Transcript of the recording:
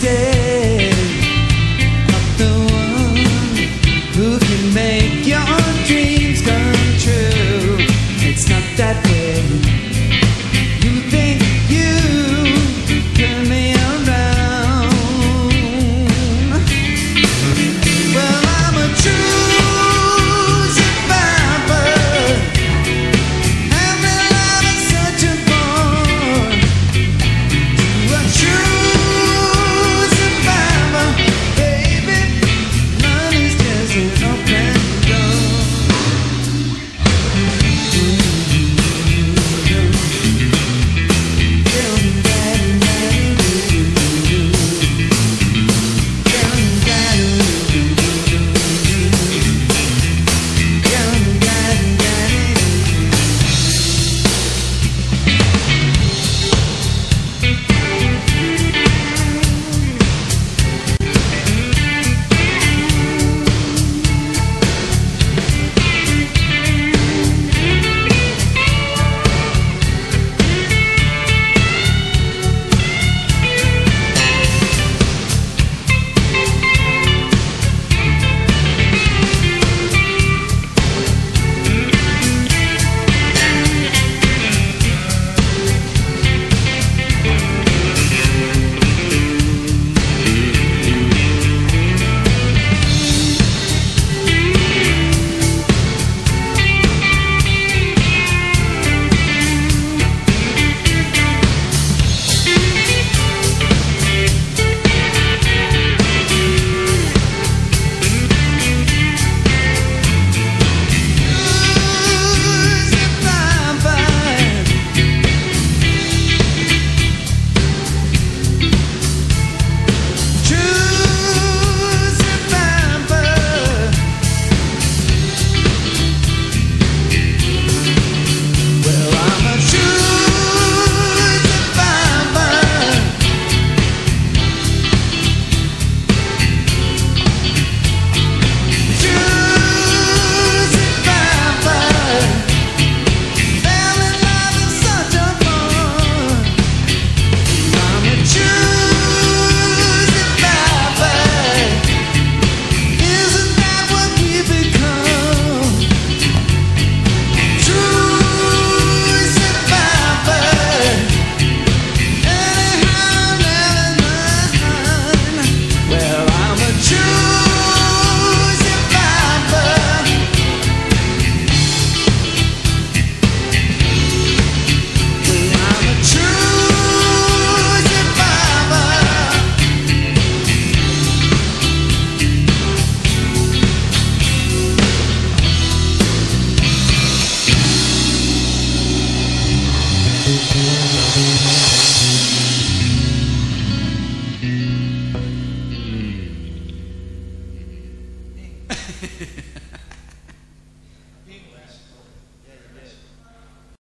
stay